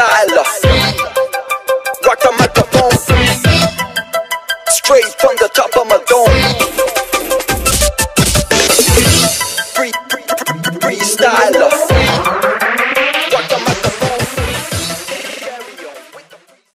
style. Rock the microphone. Straight from the top of my dome. Free, free, free.